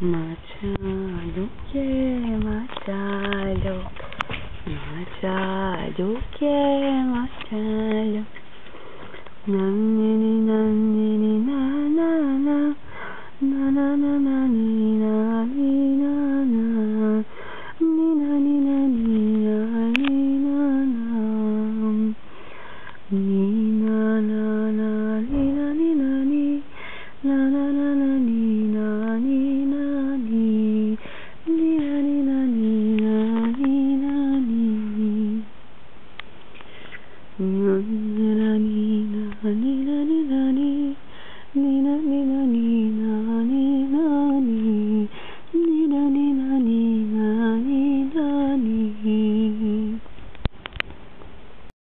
Machado, yeah, Machado, Machado, yeah, Machado. Na na na na na na na na na na na na. and I